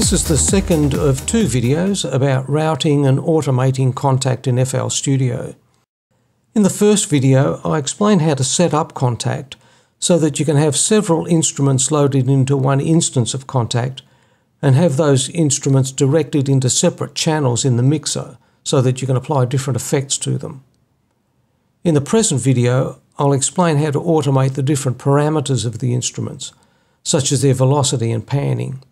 This is the second of two videos about routing and automating Kontakt in FL Studio. In the first video, I explained how to set up Kontakt so that you can have several instruments loaded into one instance of Kontakt and have those instruments directed into separate channels in the mixer so that you can apply different effects to them. In the present video, I'll explain how to automate the different parameters of the instruments, such as their velocity and panning.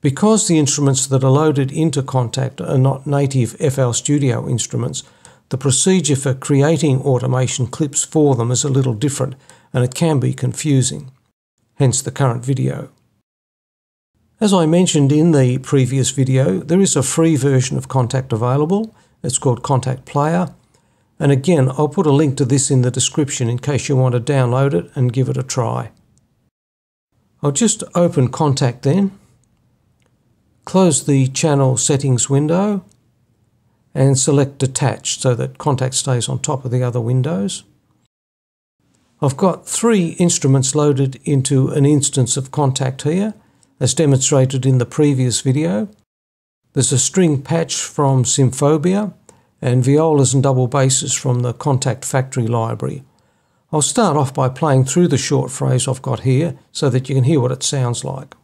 Because the instruments that are loaded into Kontakt are not native FL Studio instruments, the procedure for creating automation clips for them is a little different and it can be confusing, hence the current video. As I mentioned in the previous video, there is a free version of Kontakt available. It's called Kontakt Player. And again, I'll put a link to this in the description in case you want to download it and give it a try. I'll just open Kontakt then Close the channel settings window and select detached so that Kontakt stays on top of the other windows. I've got three instruments loaded into an instance of Kontakt here, as demonstrated in the previous video. There's a string patch from Symphobia and violas and double basses from the Kontakt Factory library. I'll start off by playing through the short phrase I've got here so that you can hear what it sounds like.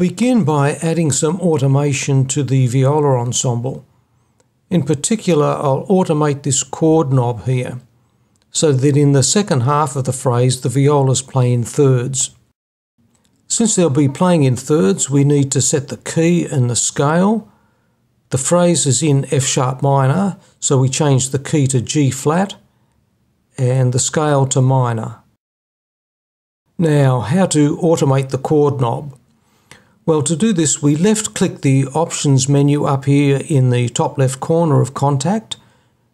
Begin by adding some automation to the viola ensemble. In particular, I'll automate this chord knob here, so that in the second half of the phrase the violas play in thirds. Since they'll be playing in thirds, we need to set the key and the scale. The phrase is in F sharp minor, so we change the key to G flat and the scale to minor. Now, how to automate the chord knob. Well, to do this, we left click the options menu up here in the top left corner of Kontakt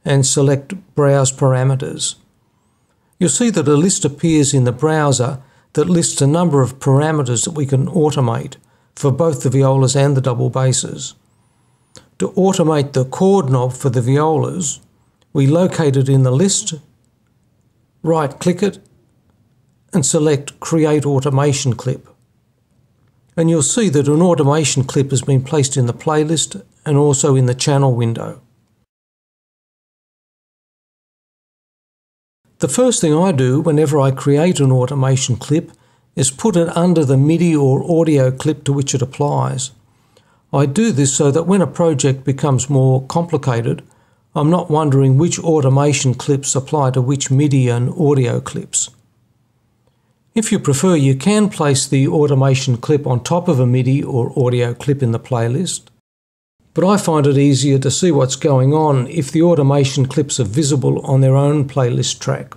and select Browse Parameters. You'll see that a list appears in the browser that lists a number of parameters that we can automate for both the violas and the double basses. To automate the chord knob for the violas, we locate it in the list, right click it, and select Create Automation Clip and you'll see that an automation clip has been placed in the playlist and also in the channel window. The first thing I do whenever I create an automation clip is put it under the MIDI or audio clip to which it applies. I do this so that when a project becomes more complicated, I'm not wondering which automation clips apply to which MIDI and audio clips. If you prefer, you can place the automation clip on top of a MIDI or audio clip in the playlist, but I find it easier to see what's going on if the automation clips are visible on their own playlist track.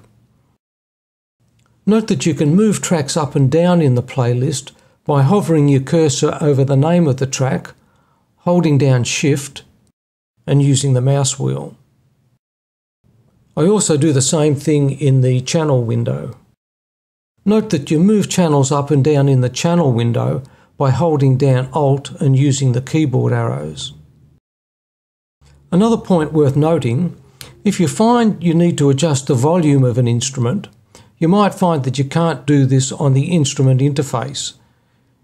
Note that you can move tracks up and down in the playlist by hovering your cursor over the name of the track, holding down Shift, and using the mouse wheel. I also do the same thing in the channel window. Note that you move channels up and down in the channel window by holding down Alt and using the keyboard arrows. Another point worth noting, if you find you need to adjust the volume of an instrument, you might find that you can't do this on the instrument interface.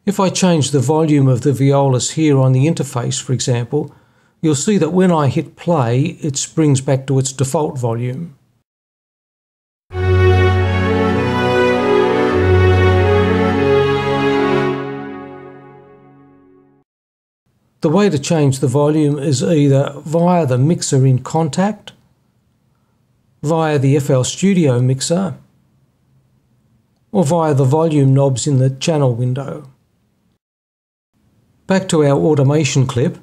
If I change the volume of the violas here on the interface, for example, you'll see that when I hit play, it springs back to its default volume. The way to change the volume is either via the mixer in Kontakt, via the FL Studio mixer, or via the volume knobs in the channel window. Back to our automation clip.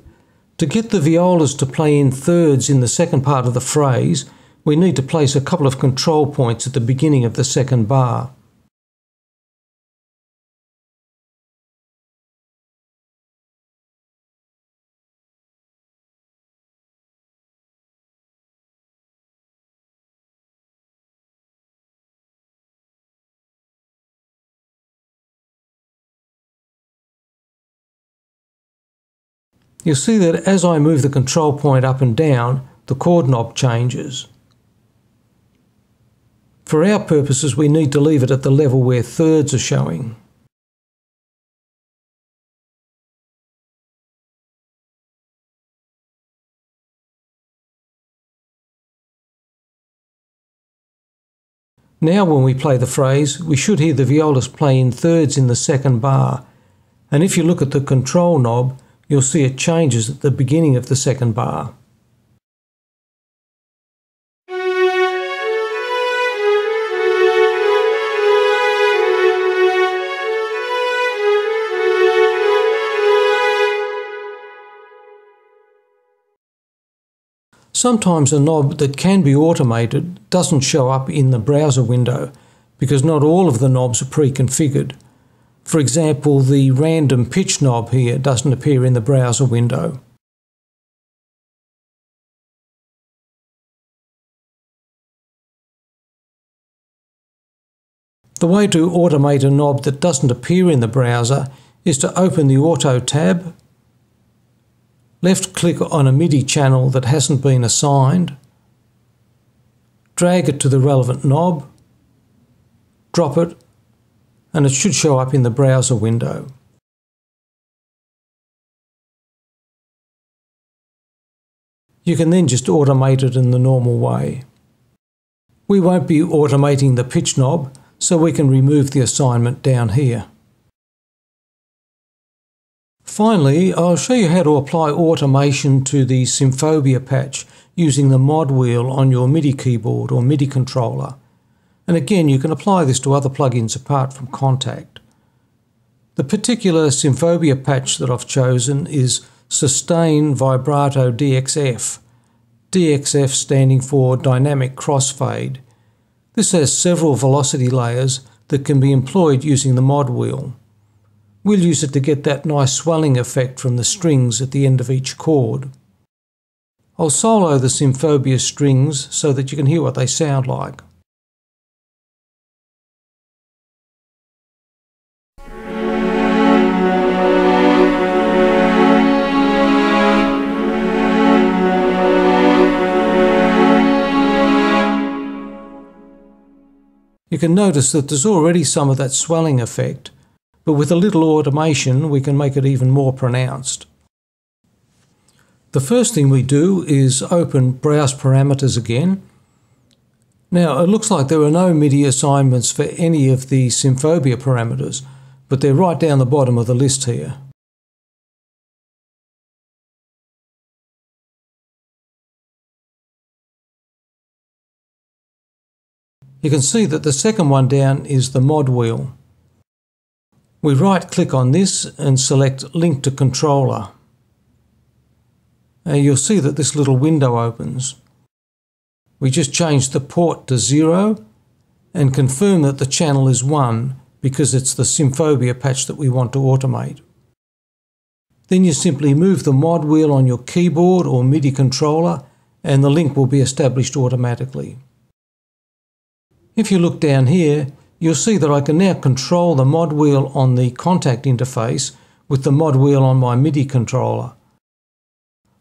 To get the violas to play in thirds in the second part of the phrase, we need to place a couple of control points at the beginning of the second bar. You'll see that as I move the control point up and down, the chord knob changes. For our purposes, we need to leave it at the level where thirds are showing. Now when we play the phrase, we should hear the violist play in thirds in the second bar. And if you look at the control knob, you'll see it changes at the beginning of the second bar. Sometimes a knob that can be automated doesn't show up in the browser window because not all of the knobs are pre-configured. For example, the random pitch knob here doesn't appear in the browser window. The way to automate a knob that doesn't appear in the browser is to open the Auto tab left click on a MIDI channel that hasn't been assigned, drag it to the relevant knob, drop it, and it should show up in the browser window. You can then just automate it in the normal way. We won't be automating the pitch knob, so we can remove the assignment down here. Finally, I'll show you how to apply automation to the Symphobia patch using the mod wheel on your MIDI keyboard or MIDI controller. And again, you can apply this to other plugins apart from Kontakt. The particular Symphobia patch that I've chosen is Sustain Vibrato DXF, DXF standing for Dynamic Crossfade. This has several velocity layers that can be employed using the mod wheel. We'll use it to get that nice swelling effect from the strings at the end of each chord. I'll solo the Symphobia strings so that you can hear what they sound like. You can notice that there's already some of that swelling effect, but with a little automation we can make it even more pronounced. The first thing we do is open Browse Parameters again. Now it looks like there are no MIDI assignments for any of the Symphobia parameters, but they're right down the bottom of the list here. You can see that the second one down is the mod wheel. We right click on this and select Link to Controller. Now you'll see that this little window opens. We just change the port to 0 and confirm that the channel is 1 because it's the Symphobia patch that we want to automate. Then you simply move the mod wheel on your keyboard or MIDI controller and the link will be established automatically. If you look down here, you'll see that I can now control the mod wheel on the Kontakt interface with the mod wheel on my MIDI controller.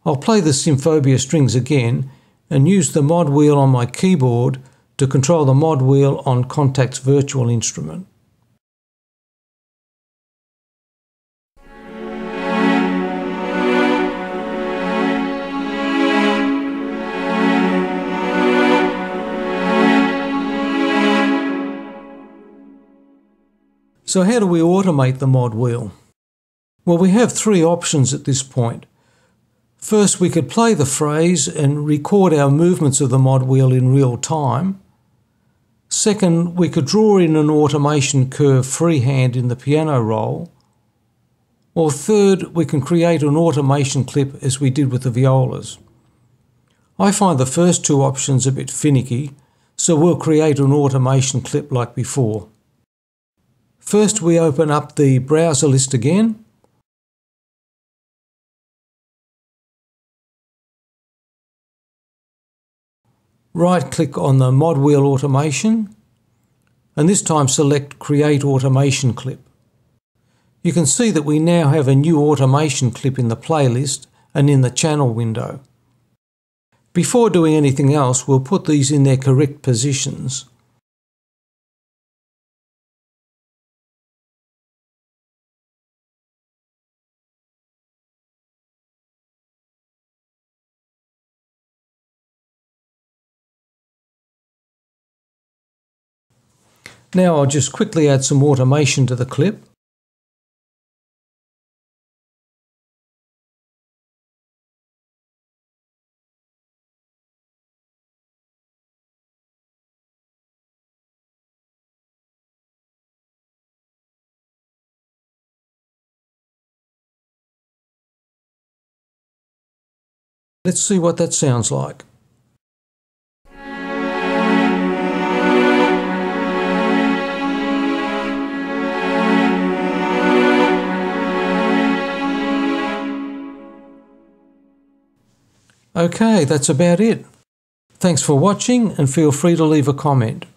I'll play the Symphobia strings again and use the mod wheel on my keyboard to control the mod wheel on Kontakt's virtual instrument. So how do we automate the mod wheel? Well, we have three options at this point. First, we could play the phrase and record our movements of the mod wheel in real time. Second, we could draw in an automation curve freehand in the piano roll. Or third, we can create an automation clip as we did with the violas. I find the first two options a bit finicky, so we'll create an automation clip like before. First, we open up the browser list again. Right click on the mod wheel automation and this time select create automation clip. You can see that we now have a new automation clip in the playlist and in the channel window. Before doing anything else, we'll put these in their correct positions. Now I'll just quickly add some automation to the clip. Let's see what that sounds like. Okay, that's about it. Thanks for watching and feel free to leave a comment.